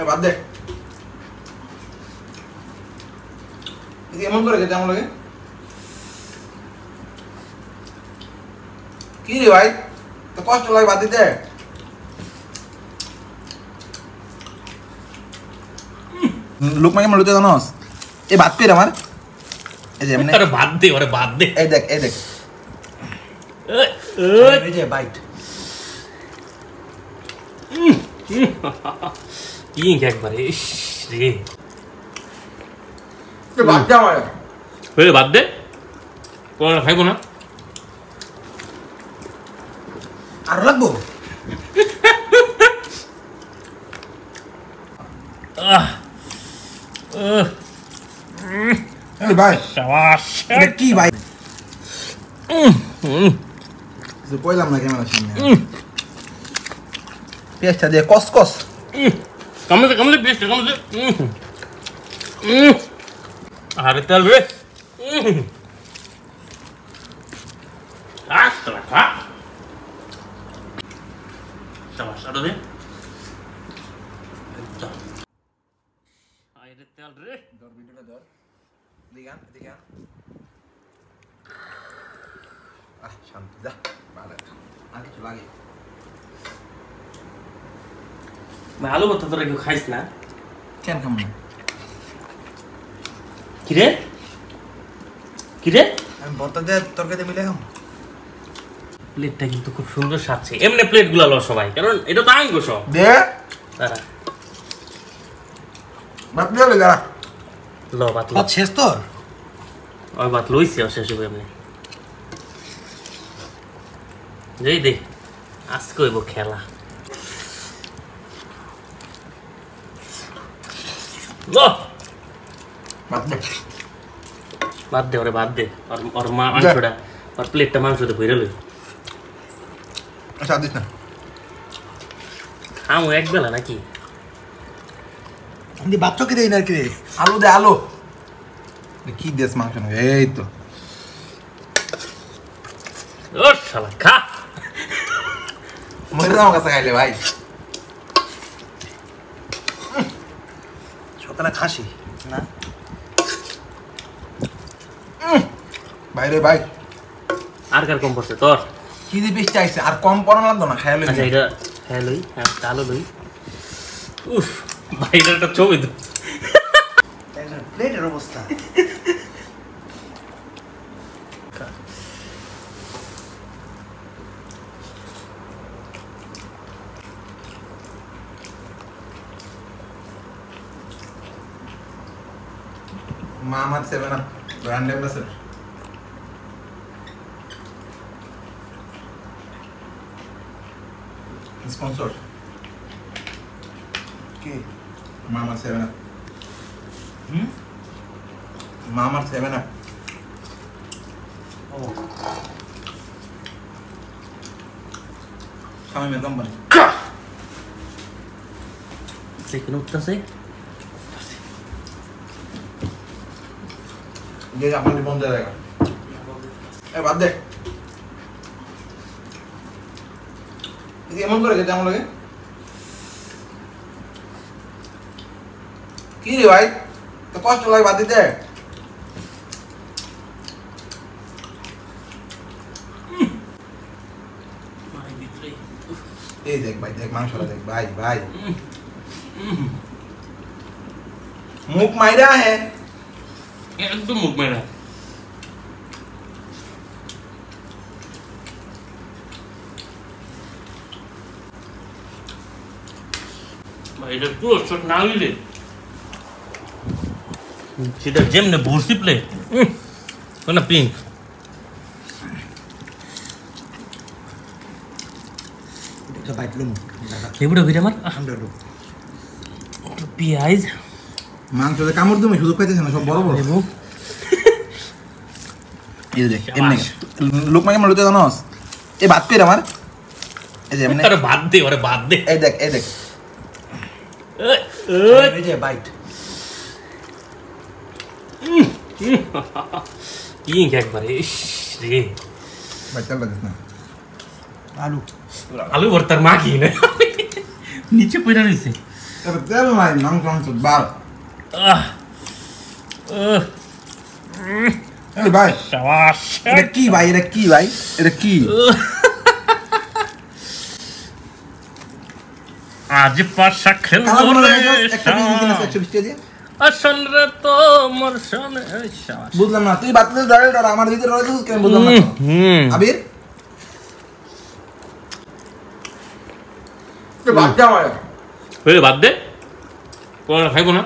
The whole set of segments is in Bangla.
এ বাদ দে। এমন করে খেতে লাগে? কি রে ভাই? তো কষ্ট লাগে বাদ দিতে? লোক মানে মনে জানোস? এই ভাত পেয়ে আমার? এই যে এমনি। আরে বাদ দে বাদ দে। এই দেখ এই দেখ। এই, যে বাইট পিঙ্ক একবারে ইস রে। বাদ দে আমার হয়ে বাদ দে। কোনো খাইবো না। আরও লাগবো? ভাই কি ভাই? কইলাম না সামনে? উম, পেঁয়াজটা দিয়ে কস কস উম। কামড়ে কামড়ে বেশ কামড়ে উম, উম। আরে তেল উম। আহ, শালা, খা। সাবাস, আরও দে। এই তো। আরে তেল রে ধর ভিডিওটা ধর দিগান দিগান আহ শান্তি যা ভালো আর কিছু লাগে আলু ভর্তা তোরা কেউ খাইস না। কেন খাম না? কিরে কিরে আমি ভর্তা দিয়ে তরকারিতে মিলে খাম প্লেটটা কিন্তু খুব সুন্দর সাজছে। এমনি লো সবাই কারণ এটা তো আঙ্গ সব। দে। ভাত দিয়ে দাঁড়া। ল ভাত শেষ তোর ওই বাত লইছি অশেষ হবে এমনি। যেই দে আজকে হইব খেলা ল ভাত দে বাদ দে। ওরে বাদ দে। ওর মা মাংসটা ওর প্লেটটা মাংস দিয়ে ভরে লই। আচ্ছা দিস না। খামো এক বেলা নাকি? আমি ভাত চোখে দেই না কি রে? আলু দে আলু। কি দেশ মাংস এই তো। ও শালা খা। মরে যাও কাছে খাইলে ভাই। সকালে খাসি। না। বাইরে ভাই। আর কার কম পড়ছে? তোর? কি দিয়ে বেশি চাইছে আর কম পড়া লাগতো না খাইলে আচ্ছা এটা হ্যাঁ লই হ্যাঁ আলু লই। উফ ভাই এটা একটা ছবি তো প্লেটের অবস্থা। Mamad 7 Up, brand ambassador. Sponsor. Okay. Mamad 7 Up. Hmm? Mamad 7 Up. Oh. Kami company. Second up to say. যে আপনার বন্ধ জায়গা এ বাদ দে। এমন করে খেতে, এমন লাগে কি রে ভাই? তো কষ্ট লাগে বাদ দিতে। এই দেখ ভাই, দেখ মাংসটা দেখ ভাই ভাই। মুখ মাইরা হে একদম মুখ মেরা ভাই এটা পুরো শট না হইলে সেটা যেমনে ভর্সি প্লেট না পিঙ্ক এটা বাইট লুম। লেবুটা ভিড়ে আমার হান্ড্রেড পেঁয়াজ। মাংসতে কামড় তুমি শুধু খাইতেছে না সব বড় বড়। এই দেখ এমনি লোক মানে মনে জানোস? এই ভাত পেয়ে আমার? এই যে এমনি। আরে বাদ দে ওরে বাদ দে। এই দেখ এই দেখ। এই, এই। এই যে বাইট। পিঙ্ক একবারে রে। ভাই চাল দিস না। আলু। আলু ভর্তার মা কি না নিচে পড়ে রয়েছে তেল নাই মাংস মাংস ভাই এটা কি ভাই এটা কি ভাই? এটা কি? আজ পাশা খেলব রে তো মোর সনে বুঝলাম না তুই বাতলে আমার ভিতরে রয়েছে কেন বুঝলাম না। তো। হুম। আবির? তুই বাচ্চা আমার বাদ দে খাইবো না।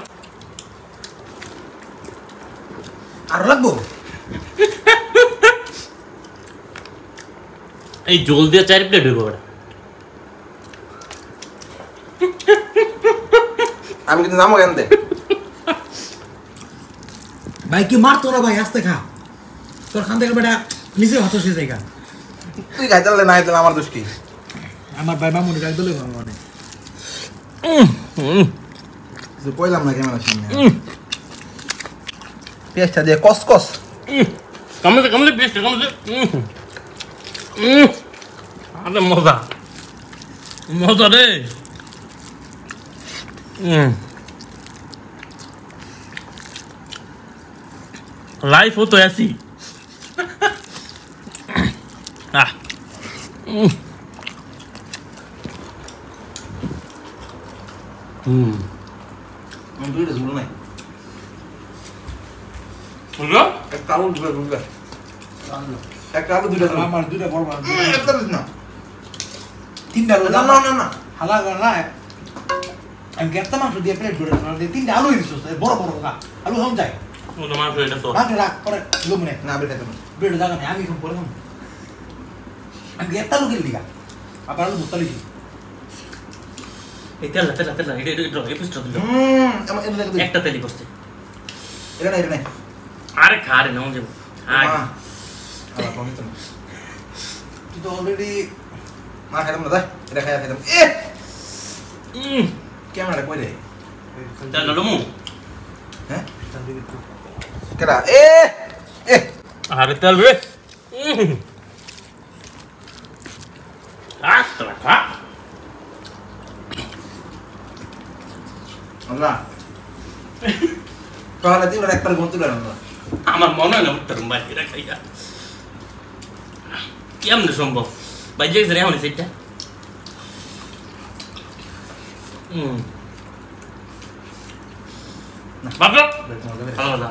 আরও লাগবো? এই জল দিয়ে চারি প্লেট হইব আমি কিন্তু নামো কেন ভাই কি মার তোরা ভাই? আস্তে খা। তোর খান থেকে বেটা নিজে হতো সে জায়গা। তুই খাইতে পারলে না তাহলে আমার দোষ কি? আমার ভাই মামুনি গাড়ি দিলে মানে। কিছু কইলাম না ক্যামেরার সামনে? Piesta de coscos. Hum, come de, come de piesta, come de. Ah, moza. Moza. Life foto é. Assim. Ah. Hum. hum. Não duvides, Bruno. বুঝলো একটা আলু দুটো ঝুলবে একটা আলু দুটো আমার দুটা বড় বড় একটা না তিনটা রোজ না না না না হালা না আমি গেটটা মাংস দিয়ে প্লেট ধরে দিয়ে তিনটা আলু দিচ্ছ বড় বড় না আলু হম যায় ও তো মাংস এটা তো মাংস রাখ পরে লুমনে না আবির খাইতে না ব্রেড জায়গা নেই আমি এখন পরে খাম আমি গেটটা লুকের লিগা আবার আলু বুঝতে লিখি তেল তেল তেল এটা এটা এই পিসটা দিল হুম আমার এটা একটা এটা না এটা না আরে খা রে নাও যাব আয় মা আবার কমই তো না তুই তো অলরেডি মা খাইতাম না দেখ এটা খাইয়া খাইতাম এ উম ক্যামেরা কই রে তেল না লমু হ্যাঁ কেডা এ এ আরে তেল রে উম আহ তোরা খা আল্লাহ তাহলে তুই একটা গুণ তুলে না আমার মনে হয় না উত্তর ভাই এটা খাইয়া কেমনে সম্ভব? ভাই যে এমন সেটা হুম। বাবা ভালো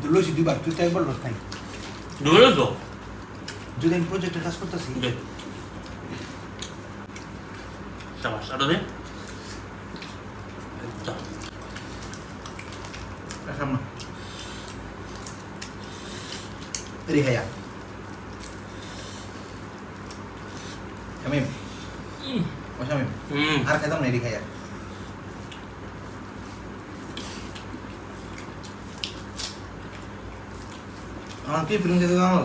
তো লইছি দুবার তুই তো একবার লোক নাই। দূরে তো যদি আমি প্রজেক্টে কাজ করতেছি। সাবাস আরও দে। সামনে রে খাইয়া শামিম ও শামিম হুম আর খাইতাম না এটি খাইয়া আমার কি ফিল্ম যেতে জানো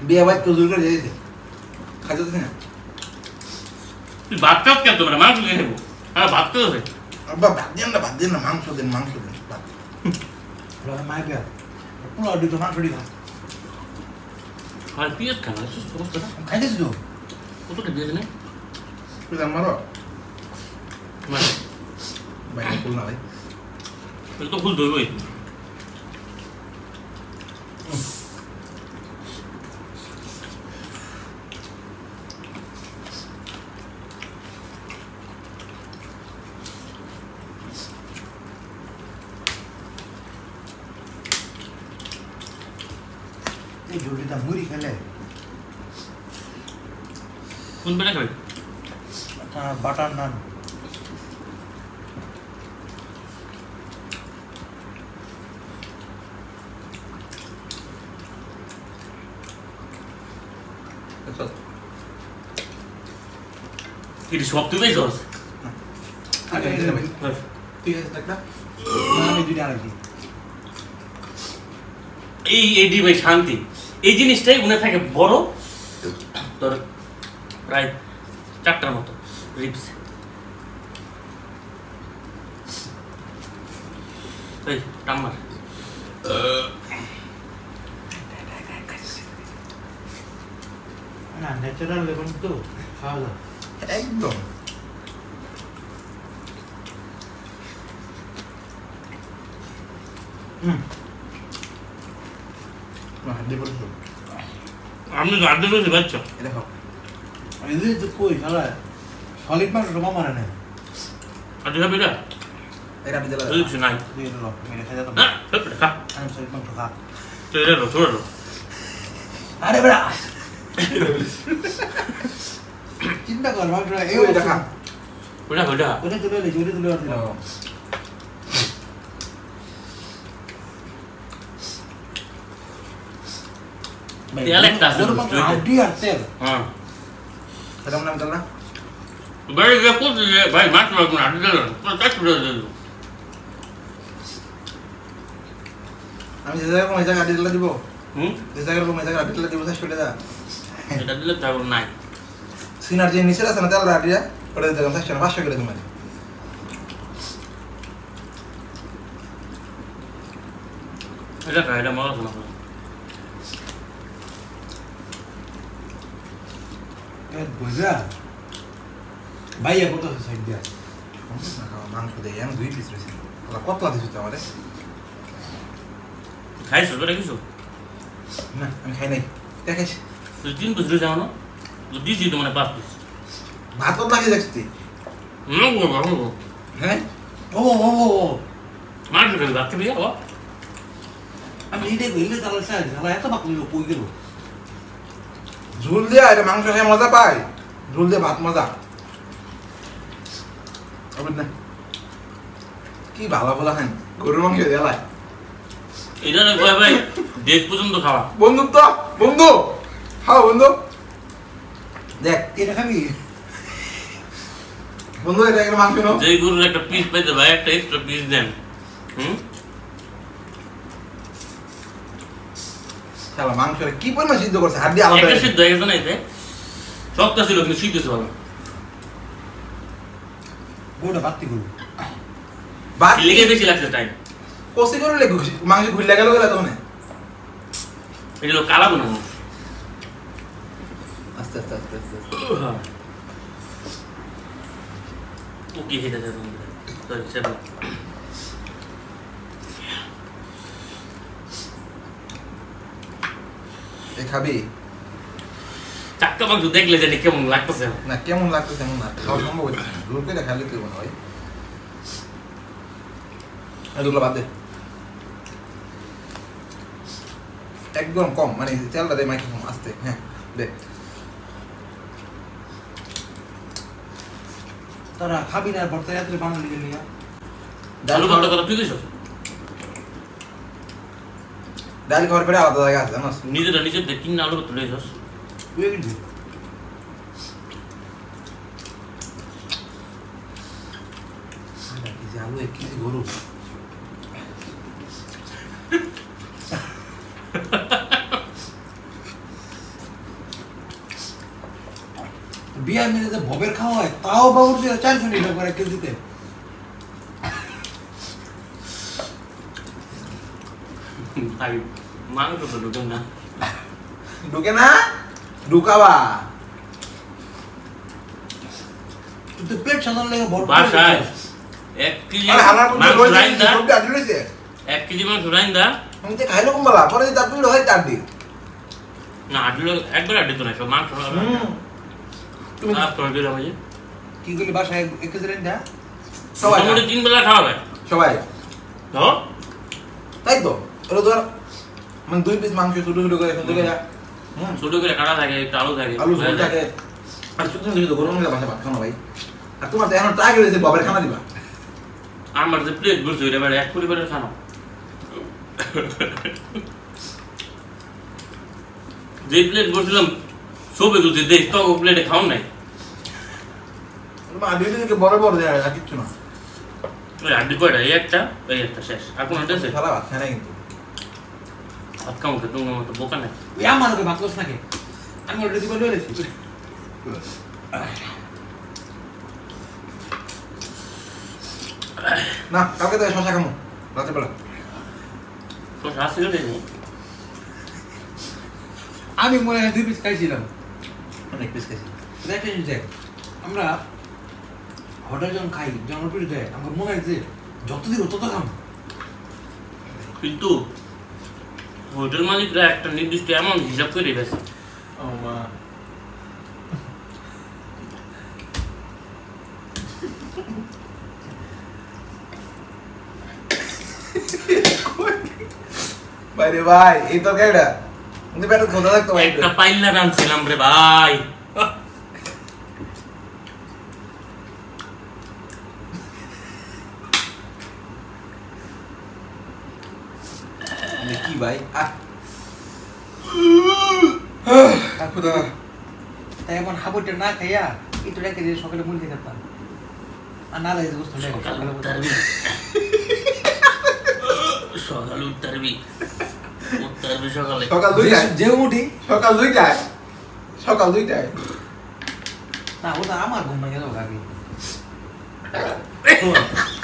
বিয়ে বাইক তো দূর করে যেতে খাইতে দিস না তুই ভাত খাস কেন তোমরা মাংস খেয়ে নেব হ্যাঁ ভাত খেয়ে আছে আব্বা ভাত দেন না ভাত দেন না মাংস দেন মাংস দেন ভাত মায়ের বিয়া পুরো অডিট মাংস দিবা আর পিঁয়াজ খানা সুস্থ অবস্থাটা খাইতেছি তো কতটা পিঁয়াজ নেই তুই আমারও মানে বাইরে খুল না ভাই এটা তো খুলতে হইবই এই ঝোলটা মুড়ি খেলে। কোন বেলা খাবি? বাটার নান। ভাই তুই একটা? আমি দুইটা আনাইছি এই এডি ভাই শান্তি। এই জিনিসটাই মনে থাকে বড় তোর প্রায় চারটার মতো রিপস এই না ন্যাচারাল লেমন তো খাওয়া যায়। একদম। হুম। হাড্ডি পড়েছ আমি তো আড্ডা করতে পারছ এ দেখো আমি যদি তো কই শালা সলিড মাংস জমা মারে না আড্ডা খাবি না এটা আমি দিলা ওই কিছু নাই তুই এটা লো আমি রেখে যেতাম না খা আমি সলিড মাংস খা তো এটা লো ছোড়ো লো আরে বেড়া চিন্তা কর মাংস এই ওই দেখা ওটা ওটা ওটা তুলে এলি ওটা তুলে দিলাম আমি যে আমি জায়গায় কোনো আড্ডি দিলা দিব হুম যে জায়গায় কোনো আড্ডি দিলা দিব করে দা এটা দিলে তারপর নাই সিনার যে নিচে আছে না তেল আড্ডিয়া ওটা দিলাম শেষ করে পাঁচশো করে তোমার এটা খা এটা মজা শোনা পেট বুঝা ভাইয়া কত আছে সাইড দিয়া মাংস দেয় আমি দুই পিস রয়েছে কতলা দিচ্ছি তো আমারে খাইছো তোরা কিছু না আমি খাই নাই দেখাইস তুই তিন পিস রয়েছে আমার তো দিয়েছি তো মানে পাঁচ পিস ভাত কতলা খেয়ে দেখছি হুম হ্যাঁ ও ও ও মাছ খাবি ভাত খাবি আমি এইটাই কইলে তাহলে এত বাকলি কই গেল ঝুল দিয়া এটা মাংস খেয়ে মজা পাই। ঝুল দিয়ে ভাত মজা। না। কি ভালো ভালো খান গরুর মাংস দেলাই এটা না কয় ভাই দেশ পর্যন্ত খাওয়া। বন্ধু তো বন্ধু। হ্যাঁ বন্ধু। দেখ এটা খাবি? বন্ধু এটা একটা মাংস যে গরুর একটা পিস পাইতে ভাই একটা এক্সট্রা পিস দেন। হুম? শালা মাংস কি পরিমাণ সিদ্ধ করছে? হাড্ডি আলাদা একটা হয়ে সিদ্ধ হয়ে গেছে না এতে? শক্ত ছিল কিন্তু সিদ্ধ ছিল ভালো গোটা বাত্তি গরু বাদ লেগে বেশি লাগছে টাইম কষি করে লেগে মাংস ঘুরলে গেল গেলে তখন। এটা হলো কালা বোনা আস্তে আস্তে আস্তে আস্তে আস্তে। ও কি হেঁটে যাবে সরি এ খাবি মাংস দেখলে জানি কেমন লাগতেছে। না কেমন লাগতো তেমন না খাওয়া সম্ভব হচ্ছে না। লোকে দেখালে তুই মনে হয়। এগুলো বাদ দে। একদম কম মানে তেলটা দে মাইকে কম আস্তে হ্যাঁ দে। তারা খাবি না রাত্রে বানালি গেলি আলু তুই দিছ ডাল খাওয়ার পরে আলাদা জায়গা আছে জানোস নিজেরা নিজের দেখ কিনা আলু ভর্তা লইছস তুই কিন্তু এই যে আলু এক কেজি গরু বিয়া মিলে যে ভবের খাওয়া হয় তাও বাবুর যে চারশো টাকা করে কেজিতে। ভাই মাংস তো ঢুকে না। ঢুকে না? ঢুকাবা। তুই পেট সাজানোর লেগে বড় বাসায় এক কেজি মাংস রাইন্দা। এক কেজি মাংস রাইন্দা। আমি তো খাইলো কম পরে তার পিড় হয় চার দিন। না আটলো একবার আটে তো না সব মাংস তুমি তারপর দিলাম ওই যে কি করলি বাসায় এক কেজি রেন্ডা সবাই তিন বেলা খাওয়া সবাই। তো তাই তো? ওটা ধর মানে দুই পিস মাংস ছোটো ছোটো করে থেকে যা ছোট করে কাটা থাকে একটু আলু থাকে আলু ঝোল থাকে। আর ছোটো ছোটো গরম মশলা ভাত খানো ভাই। আর তোমার এখন ট্রাই রয়েছে বাবার খানা দিবা। আমার যে প্লেট বলছো এটা এবার এক পরিবারের খানা। যে প্লেট বলছিলাম সবে তো দেখ তো প্লেটে খাওয়া নাই। থেকে বড় বড় দেয় আর কিচ্ছু না। হাড্ডি কয়টা? এই একটা এই একটা শেষ। আর কোনো আছে? সারা ভাত খায় না কিন্তু। ভাত খাও খেতে তোমার মতো বোকা নাই। ওই আমার ওকে ভাত আমি দিবার না কালকে থেকে শশা খামো রাতে বেলা। তো শাস্তি নেই। আমি মনে হয় দুই পিস খাইছিলাম। অনেক পিস খাইছি। দেখে নিতে আমরা হোটেল যখন খাই জনপ্রিয় দেয় আমার মনে হয় যে যত দিব তত খাম। কিন্তু হোটেল মালিকরা একটা নির্দিষ্ট অ্যামাউন্ট হিসাব করে বেছে ভাই রে ভাই এই তরকারিটা। কিন্তু পেটে কোথা থাকতো ভাই একটা পাইল্লা রানছিলাম রে ভাই কি ভাই আহ খোদা তাই এখন হাবুটা না খাইয়া একটু রেখে দিয়ে সকালে মুড়ি খেতে পারতাম আর না লাগে বুঝতাম সকাল সকালে উঠতে পারবি সকাল। সকালে সকাল দুইটায়। যে মুঠি সকাল দুইটায়। সকাল দুইটায়। না ওটা আমার ঘুম ভেঙে যাব আগে।